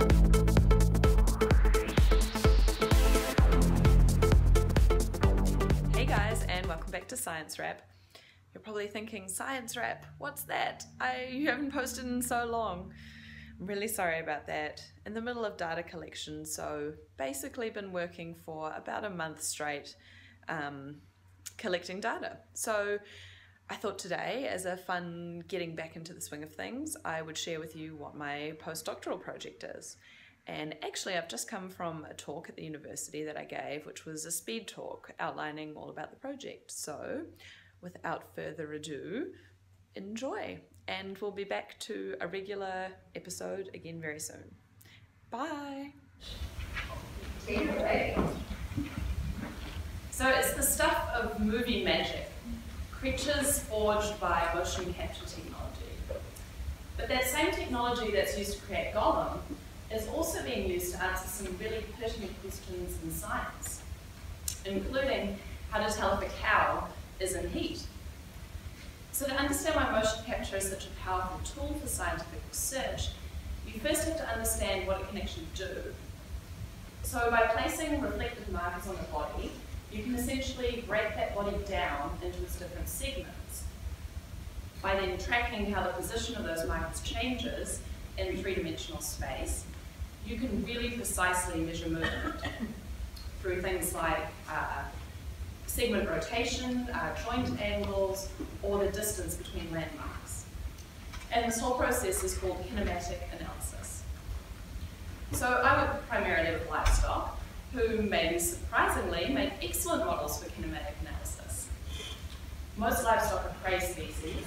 Hey guys, and welcome back to Science Wrap. You're probably thinking, Science Wrap, what's that? I you haven't posted in so long. I'm really sorry about that. In the middle of data collection, so basically been working for about a month straight um, collecting data. So I thought today, as a fun getting back into the swing of things, I would share with you what my postdoctoral project is. And actually, I've just come from a talk at the university that I gave, which was a speed talk outlining all about the project. So, without further ado, enjoy. And we'll be back to a regular episode again very soon. Bye. So, it's the stuff of movie magic creatures forged by motion capture technology. But that same technology that's used to create Gollum is also being used to answer some really pertinent questions in science, including how to tell if a cow is in heat. So to understand why motion capture is such a powerful tool for scientific research, you first have to understand what it can actually do. So by placing reflective markers on the body, you can essentially break that body down into its different segments. By then tracking how the position of those markers changes in three-dimensional space, you can really precisely measure movement through things like uh, segment rotation, uh, joint angles, or the distance between landmarks. And this whole process is called kinematic analysis. So I work primarily with livestock, who maybe surprisingly make excellent models for kinematic analysis. Most livestock are prey species,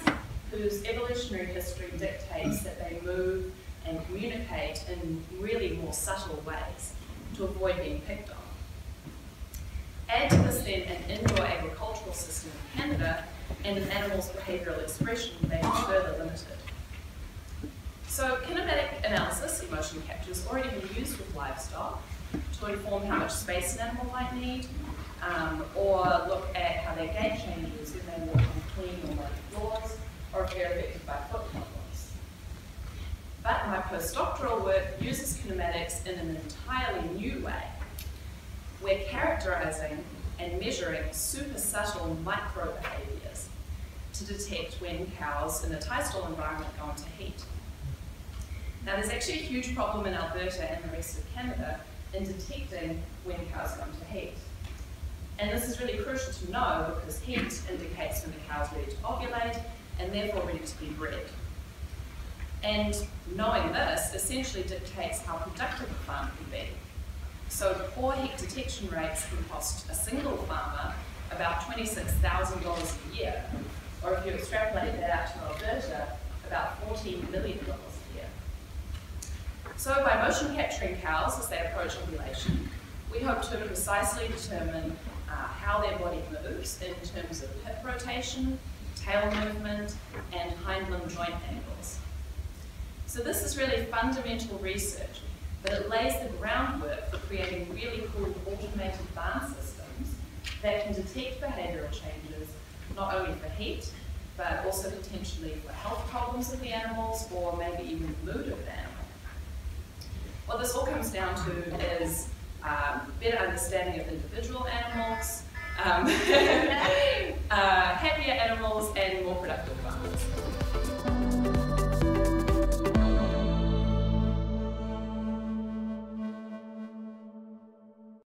whose evolutionary history dictates that they move and communicate in really more subtle ways to avoid being picked on. Add to this then an indoor agricultural system in Canada and an animal's behavioural expression may be further limited. So kinematic analysis in motion capture has already been used with livestock to inform how much space an animal might need, um, or look at how their gait changes when they walk on clean or muddy floors, or if they're affected by foot problems. But my postdoctoral work uses kinematics in an entirely new way. We're characterizing and measuring super subtle micro behaviors to detect when cows in a tidal environment go into heat. Now there's actually a huge problem in Alberta and the rest of Canada in detecting when cows come to heat. And this is really crucial to know because heat indicates when the cow's ready to ovulate and therefore ready to be bred. And knowing this essentially dictates how productive a farm can be. So poor heat detection rates can cost a single farmer about $26,000 a year, or if you extrapolate that out to Alberta, about $14 million. So by motion capturing cows as they approach ovulation, we hope to precisely determine uh, how their body moves in terms of hip rotation, tail movement, and hind limb joint angles. So this is really fundamental research, but it lays the groundwork for creating really cool automated barn systems that can detect behavioural changes, not only for heat, but also potentially for health problems of the animals or maybe even mood of the animal. What this all comes down to is um, better understanding of individual animals, um, uh, happier animals, and more productive.